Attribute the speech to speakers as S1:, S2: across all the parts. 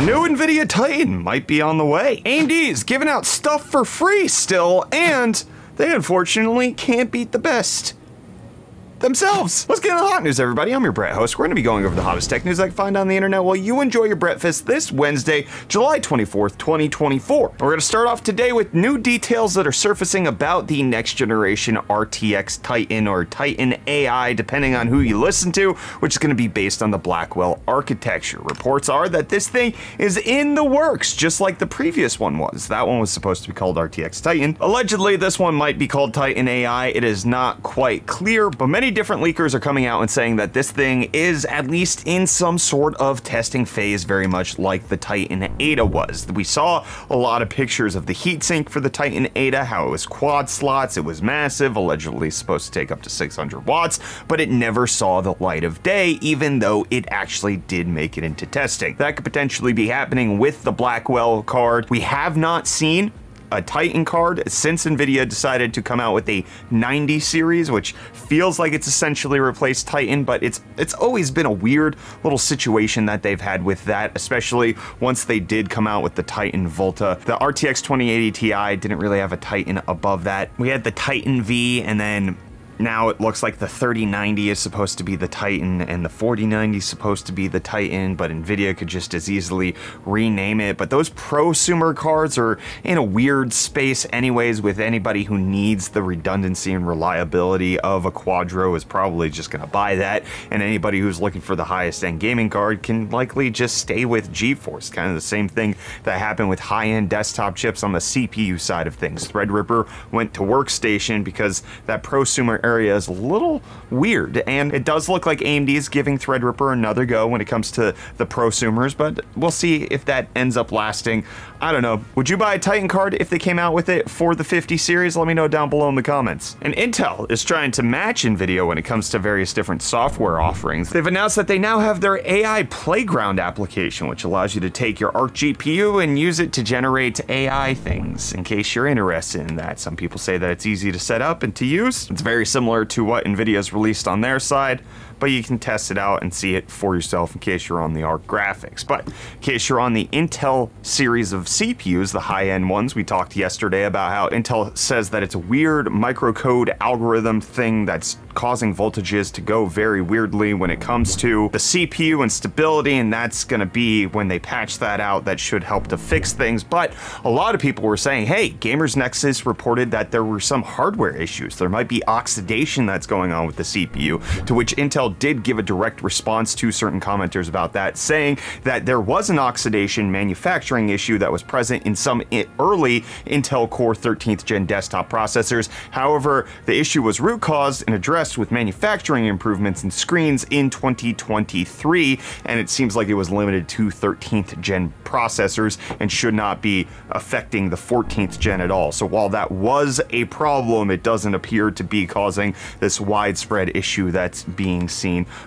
S1: A new NVIDIA Titan might be on the way. AMD's giving out stuff for free still, and they unfortunately can't beat the best themselves. Let's get into the hot news, everybody. I'm your Brett host. We're going to be going over the hottest tech news I can find on the internet while you enjoy your breakfast this Wednesday, July 24th, 2024. We're going to start off today with new details that are surfacing about the next generation RTX Titan or Titan AI, depending on who you listen to, which is going to be based on the Blackwell architecture. Reports are that this thing is in the works, just like the previous one was. That one was supposed to be called RTX Titan. Allegedly, this one might be called Titan AI. It is not quite clear, but many different leakers are coming out and saying that this thing is at least in some sort of testing phase, very much like the Titan Ada was. We saw a lot of pictures of the heatsink for the Titan Ada, how it was quad slots, it was massive, allegedly supposed to take up to 600 watts, but it never saw the light of day, even though it actually did make it into testing. That could potentially be happening with the Blackwell card. We have not seen a Titan card since NVIDIA decided to come out with a 90 series, which feels like it's essentially replaced Titan, but it's it's always been a weird little situation that they've had with that, especially once they did come out with the Titan Volta. The RTX 2080 Ti didn't really have a Titan above that. We had the Titan V, and then now it looks like the 3090 is supposed to be the Titan and the 4090 is supposed to be the Titan, but Nvidia could just as easily rename it. But those prosumer cards are in a weird space anyways with anybody who needs the redundancy and reliability of a Quadro is probably just going to buy that. And anybody who's looking for the highest end gaming card can likely just stay with GeForce. Kind of the same thing that happened with high-end desktop chips on the CPU side of things. Threadripper went to workstation because that prosumer area is a little weird, and it does look like AMD is giving Threadripper another go when it comes to the prosumers, but we'll see if that ends up lasting. I don't know. Would you buy a Titan card if they came out with it for the 50 series? Let me know down below in the comments. And Intel is trying to match NVIDIA when it comes to various different software offerings. They've announced that they now have their AI Playground application, which allows you to take your Arc GPU and use it to generate AI things, in case you're interested in that. Some people say that it's easy to set up and to use. It's very similar to what NVIDIA's released on their side but you can test it out and see it for yourself in case you're on the ARC graphics. But in case you're on the Intel series of CPUs, the high-end ones, we talked yesterday about how Intel says that it's a weird microcode algorithm thing that's causing voltages to go very weirdly when it comes to the CPU and stability, and that's going to be when they patch that out that should help to fix things. But a lot of people were saying, hey, Gamers Nexus reported that there were some hardware issues. There might be oxidation that's going on with the CPU, to which Intel did give a direct response to certain commenters about that, saying that there was an oxidation manufacturing issue that was present in some early Intel Core 13th gen desktop processors. However, the issue was root caused and addressed with manufacturing improvements in screens in 2023, and it seems like it was limited to 13th gen processors and should not be affecting the 14th gen at all. So while that was a problem, it doesn't appear to be causing this widespread issue that's being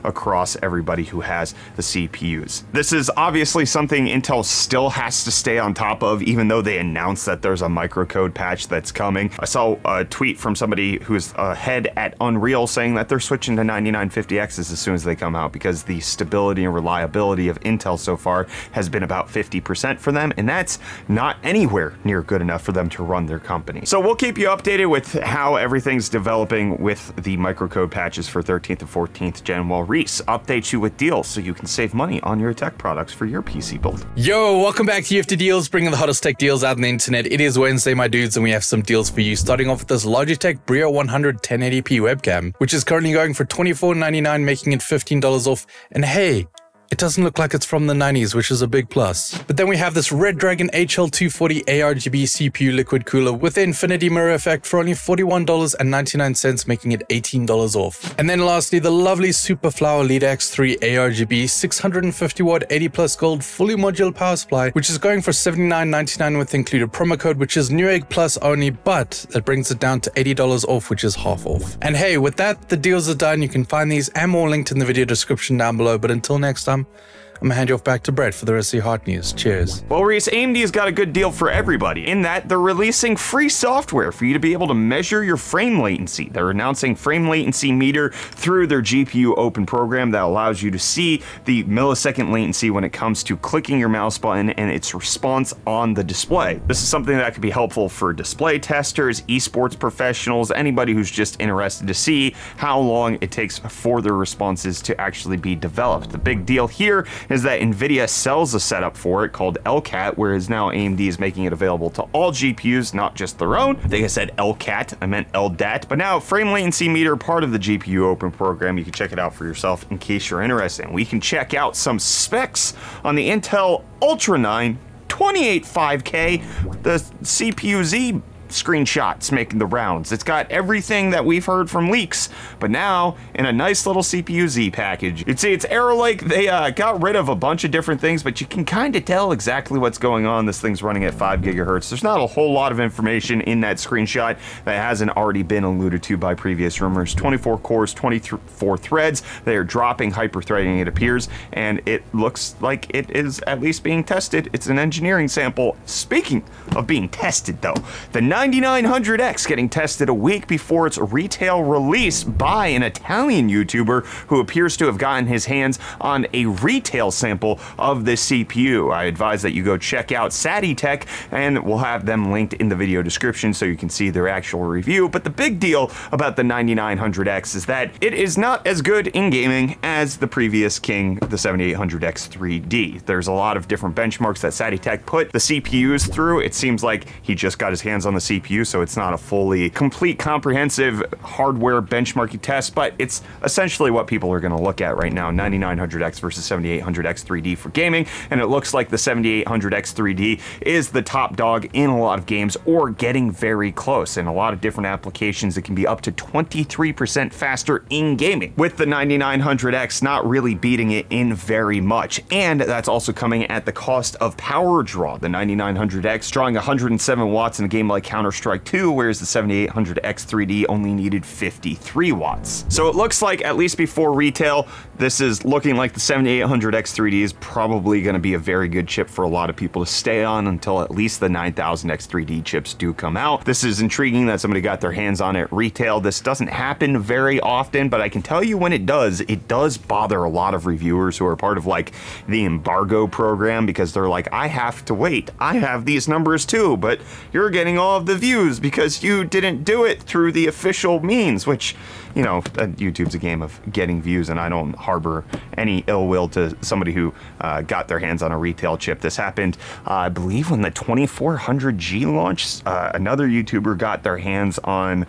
S1: across everybody who has the CPUs. This is obviously something Intel still has to stay on top of, even though they announced that there's a microcode patch that's coming. I saw a tweet from somebody who's ahead uh, at Unreal saying that they're switching to 9950Xs as soon as they come out because the stability and reliability of Intel so far has been about 50% for them, and that's not anywhere near good enough for them to run their company. So we'll keep you updated with how everything's developing with the microcode patches for 13th and 14th gen while Reece updates you with deals so you can save money on your tech products for your PC build.
S2: Yo, welcome back to UFD Deals, bringing the hottest tech deals out on the internet. It is Wednesday, my dudes, and we have some deals for you. Starting off with this Logitech Brio 100 1080p webcam, which is currently going for $24.99, making it $15 off. And hey, it doesn't look like it's from the 90s, which is a big plus. But then we have this Redragon HL240 ARGB CPU liquid cooler with infinity mirror effect for only $41.99, making it $18 off. And then lastly, the lovely Superflower Leadex III ARGB 650 watt 80 plus gold fully modular power supply, which is going for $79.99 with included promo code, which is Newegg Plus only, but that brings it down to $80 off, which is half off. And hey, with that, the deals are done. You can find these and more linked in the video description down below. But until next time, time. I'm gonna hand you off back to Brett for the rest of your hot news. Cheers.
S1: Well, Reece, AMD's got a good deal for everybody in that they're releasing free software for you to be able to measure your frame latency. They're announcing frame latency meter through their GPU Open program that allows you to see the millisecond latency when it comes to clicking your mouse button and its response on the display. This is something that could be helpful for display testers, esports professionals, anybody who's just interested to see how long it takes for their responses to actually be developed. The big deal here is that NVIDIA sells a setup for it called LCAT, whereas now AMD is making it available to all GPUs, not just their own. I think I said LCAT, I meant LDAT, but now frame latency meter, part of the GPU Open program. You can check it out for yourself in case you're interested. We can check out some specs on the Intel Ultra 9 285K, the CPU Z screenshots making the rounds. It's got everything that we've heard from leaks, but now in a nice little CPU-Z package. You'd see it's Arrow Lake. They uh, got rid of a bunch of different things, but you can kind of tell exactly what's going on. This thing's running at 5 gigahertz. There's not a whole lot of information in that screenshot that hasn't already been alluded to by previous rumors. 24 cores, 24 threads. They are dropping hyper-threading, it appears, and it looks like it is at least being tested. It's an engineering sample. Speaking of being tested, though, the 9900X getting tested a week before its retail release by an Italian YouTuber who appears to have gotten his hands on a retail sample of this CPU. I advise that you go check out SatiTech and we'll have them linked in the video description so you can see their actual review. But the big deal about the 9900X is that it is not as good in gaming as the previous King, the 7800X 3D. There's a lot of different benchmarks that SatiTech put the CPUs through. It seems like he just got his hands on the CPU, so it's not a fully complete, comprehensive hardware benchmarking test, but it's essentially what people are going to look at right now 9900X versus 7800X 3D for gaming. And it looks like the 7800X 3D is the top dog in a lot of games or getting very close. In a lot of different applications, it can be up to 23% faster in gaming, with the 9900X not really beating it in very much. And that's also coming at the cost of power draw. The 9900X drawing 107 watts in a game like Counter-Strike 2, whereas the 7800X 3D only needed 53 watts. So it looks like, at least before retail, this is looking like the 7800X 3D is probably going to be a very good chip for a lot of people to stay on until at least the 9000X 3D chips do come out. This is intriguing that somebody got their hands on it retail. This doesn't happen very often, but I can tell you when it does, it does bother a lot of reviewers who are part of like the embargo program because they're like, I have to wait. I have these numbers too, but you're getting all of the views because you didn't do it through the official means, which, you know, uh, YouTube's a game of getting views, and I don't harbor any ill will to somebody who uh, got their hands on a retail chip. This happened, uh, I believe, when the 2400G launched. Uh, another YouTuber got their hands on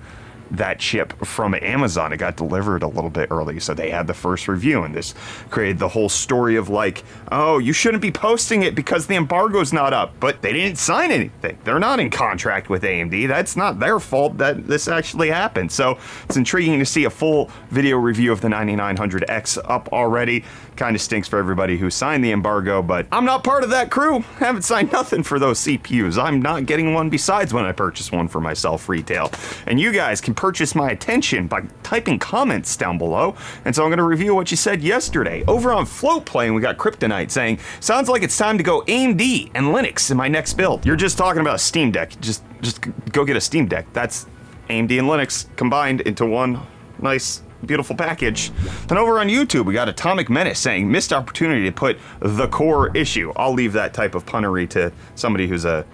S1: that chip from Amazon. It got delivered a little bit early, so they had the first review, and this created the whole story of like, oh, you shouldn't be posting it because the embargo's not up, but they didn't sign anything. They're not in contract with AMD. That's not their fault that this actually happened. So it's intriguing to see a full video review of the 9900X up already. Kind of stinks for everybody who signed the embargo, but I'm not part of that crew. Haven't signed nothing for those CPUs. I'm not getting one besides when I purchase one for myself retail. And you guys can purchase my attention by typing comments down below. And so I'm going to review what you said yesterday. Over on Floatplane, we got Kryptonite saying, sounds like it's time to go AMD and Linux in my next build. You're just talking about a Steam Deck. Just, just go get a Steam Deck. That's AMD and Linux combined into one nice beautiful package. Then over on YouTube, we got Atomic Menace saying, missed opportunity to put the core issue. I'll leave that type of punnery to somebody who's a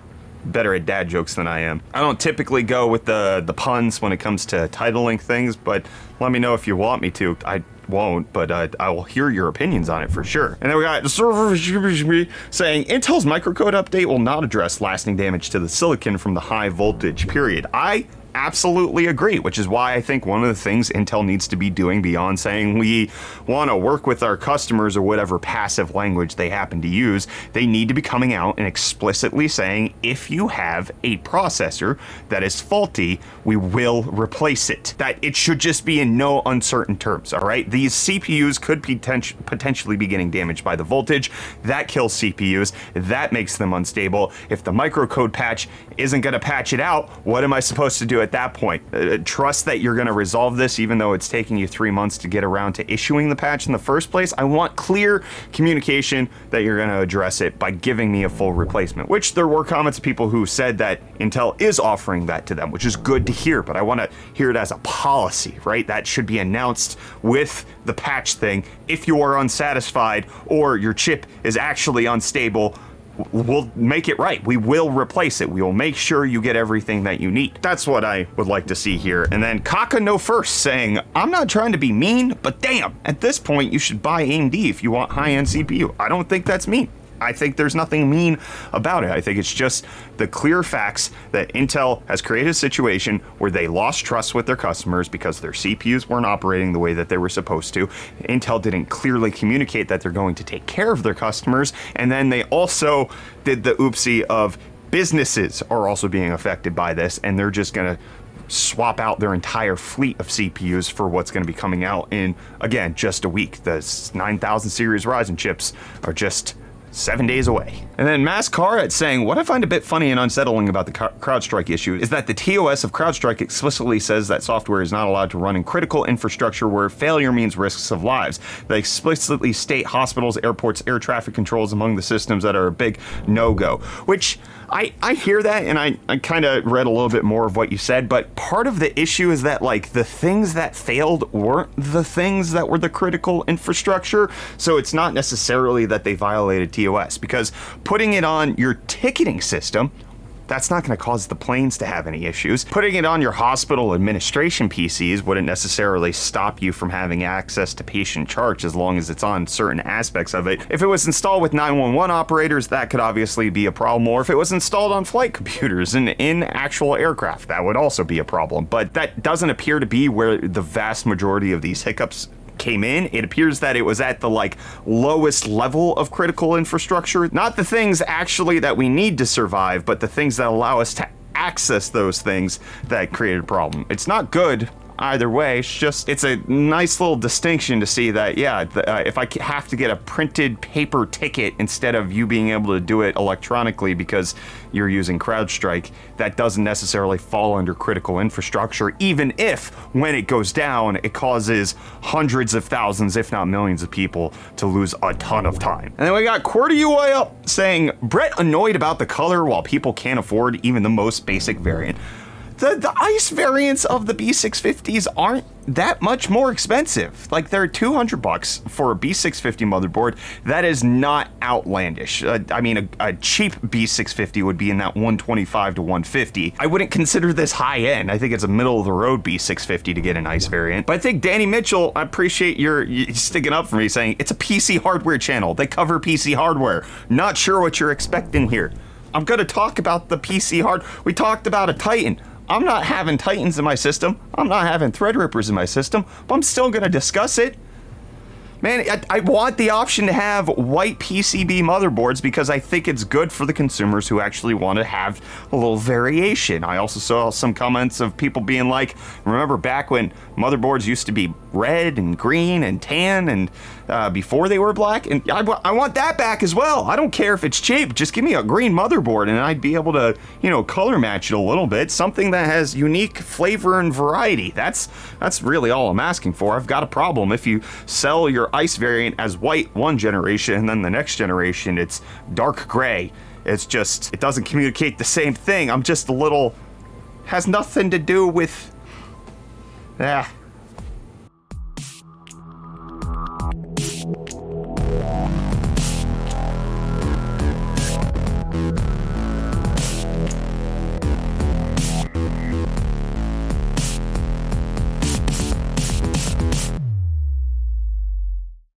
S1: better at dad jokes than I am. I don't typically go with the, the puns when it comes to titling things, but let me know if you want me to. I won't, but uh, I will hear your opinions on it for sure. And then we got saying Intel's microcode update will not address lasting damage to the silicon from the high voltage period. I absolutely agree, which is why I think one of the things Intel needs to be doing beyond saying we want to work with our customers or whatever passive language they happen to use, they need to be coming out and explicitly saying if you have a processor that is faulty, we will replace it. That it should just be in no uncertain terms, all right? These CPUs could poten potentially be getting damaged by the voltage. That kills CPUs. That makes them unstable. If the microcode patch isn't going to patch it out, what am I supposed to do at that point. Uh, trust that you're going to resolve this, even though it's taking you three months to get around to issuing the patch in the first place. I want clear communication that you're going to address it by giving me a full replacement, which there were comments of people who said that Intel is offering that to them, which is good to hear, but I want to hear it as a policy, right? That should be announced with the patch thing. If you are unsatisfied or your chip is actually unstable, we'll make it right. We will replace it. We will make sure you get everything that you need. That's what I would like to see here. And then Kaka No First saying, I'm not trying to be mean, but damn, at this point you should buy AMD if you want high-end CPU. I don't think that's mean. I think there's nothing mean about it. I think it's just the clear facts that Intel has created a situation where they lost trust with their customers because their CPUs weren't operating the way that they were supposed to. Intel didn't clearly communicate that they're going to take care of their customers. And then they also did the oopsie of businesses are also being affected by this and they're just going to swap out their entire fleet of CPUs for what's going to be coming out in, again, just a week. The 9000 series Ryzen chips are just seven days away. And then Mascaret saying, What I find a bit funny and unsettling about the CrowdStrike issue is that the TOS of CrowdStrike explicitly says that software is not allowed to run in critical infrastructure where failure means risks of lives. They explicitly state hospitals, airports, air traffic controls among the systems that are a big no go, which I, I hear that and I, I kind of read a little bit more of what you said, but part of the issue is that like the things that failed weren't the things that were the critical infrastructure. So it's not necessarily that they violated because putting it on your ticketing system that's not going to cause the planes to have any issues. Putting it on your hospital administration PCs wouldn't necessarily stop you from having access to patient charts as long as it's on certain aspects of it. If it was installed with 911 operators, that could obviously be a problem. Or if it was installed on flight computers and in actual aircraft, that would also be a problem. But that doesn't appear to be where the vast majority of these hiccups came in, it appears that it was at the like lowest level of critical infrastructure. Not the things actually that we need to survive, but the things that allow us to access those things that created a problem. It's not good, either way. It's just, it's a nice little distinction to see that, yeah, the, uh, if I have to get a printed paper ticket instead of you being able to do it electronically because you're using CrowdStrike, that doesn't necessarily fall under critical infrastructure, even if when it goes down, it causes hundreds of thousands, if not millions of people to lose a ton of time. And then we got QWERTY up saying, Brett annoyed about the color while people can't afford even the most basic variant the, the ice variants of the B650s aren't that much more expensive. Like they're 200 bucks for a B650 motherboard. That is not outlandish. Uh, I mean, a, a, cheap B650 would be in that 125 to 150. I wouldn't consider this high end. I think it's a middle of the road B650 to get an ice variant. But I think Danny Mitchell, I appreciate your sticking up for me saying it's a PC hardware channel. They cover PC hardware. Not sure what you're expecting here. I'm gonna talk about the PC hard. We talked about a Titan. I'm not having Titans in my system. I'm not having Threadrippers in my system, but I'm still going to discuss it. Man, I, I, want the option to have white PCB motherboards because I think it's good for the consumers who actually want to have a little variation. I also saw some comments of people being like, remember back when motherboards used to be red and green and tan and uh, before they were black? And I, I want that back as well. I don't care if it's cheap. Just give me a green motherboard and I'd be able to, you know, color match it a little bit. Something that has unique flavor and variety. That's, that's really all I'm asking for. I've got a problem if you sell your ice variant as white one generation and then the next generation it's dark gray. It's just, it doesn't communicate the same thing. I'm just a little, has nothing to do with, yeah.